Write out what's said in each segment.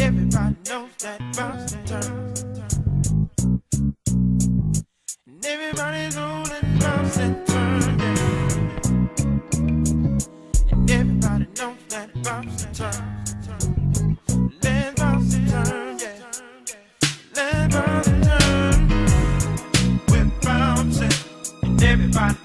Everybody knows that bounce and turn. And everybody's rolling, bounce and turn. And everybody knows that bounce and turn. Let's bounce and turn. Let's bounce and. We're bouncing. And everybody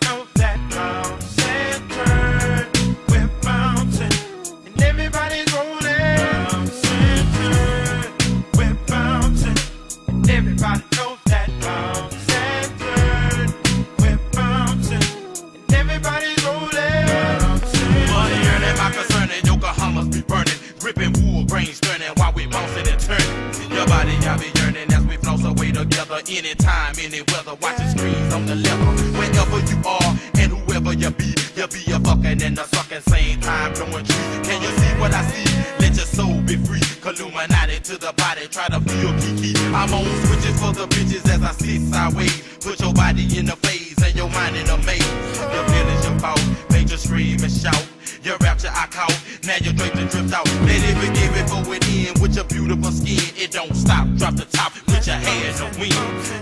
body, I be yearning as we floss away together. Anytime, any weather, watching screens on the level. Wherever you are and whoever you be, you be a fucking and a sucking same time doing trees. Can you see what I see? Let your soul be free. Illuminati to the body, try to feel kiki. I'm on switches for the bitches as I sit sideways. Put your body in the phase and your mind in a maze. Your feelings, your fault, make you scream and shout. Your rapture I caught, now your draped and drift out. Let it begin before it end with your beautiful skin. It don't stop, drop the top with your hands on wing.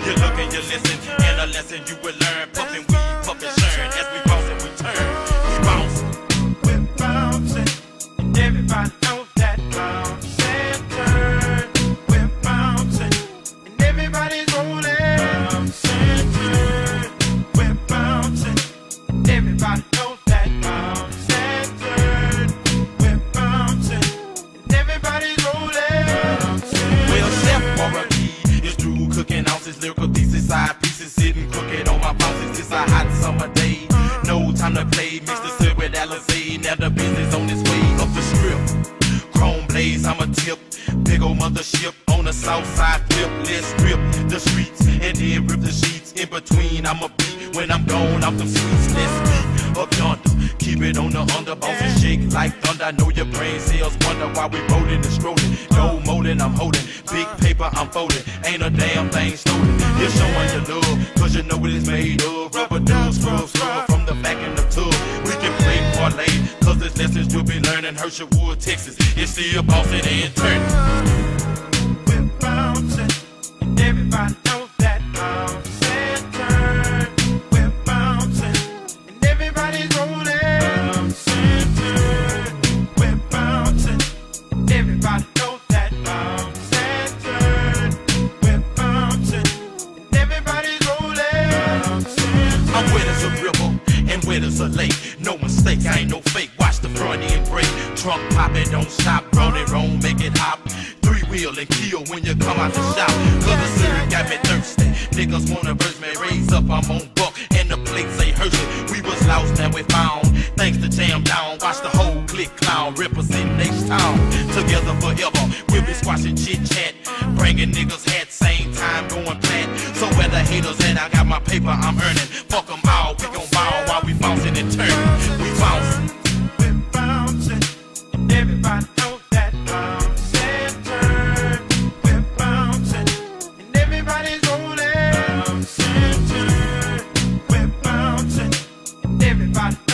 You look and you listen, and a lesson you will learn. Puffin' weed, puffin' shine as we bounce and we turn. We bounce. We're bouncing, and everybody knows that bounce no time to play. Mix the syrup with Alizé, now the business on its way up the strip. Chrome blaze, I'm a tip. Big old mothership on the south side flip. Let's strip the streets and then rip the sheets. In between, I'm a beat when I'm gone off the sweets. Let's up yonder. Keep it on the under, bounce and shake like thunder. I know your brain cells wonder why we rolling and strolling. No more I'm holding. Big paper, I'm folding. Ain't a damn thing stolen. You're showing your love, cause you know what it's made of. Rubber dudes, scrub, scrub from the back in the tub. We can play parlay, cause there's lessons you'll be learning. Herschelwood, Texas. It's still bouncing and turning. As a river and wet as a lake. No mistake, I ain't no fake. Watch the front end break. Trunk poppin', don't stop. Roll it, roll, make it hop. Three wheel and kill when you come out the shop. Cause the syrup got me thirsty. Niggas wanna verse me, raise up, I'm on buck. And the plate say Hershey. We was lost, now we found. Thanks to Jam Down, watch the whole click clown representing H-Town. Together forever, we'll be squashing chit chat. Bringing niggas hat, same time going plat. So where the haters at, I got my paper, I'm earning. Fuck 'em surrounded by